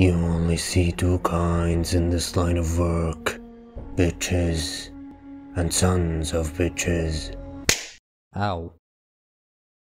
You only see two kinds in this line of work bitches and sons of bitches. Ow.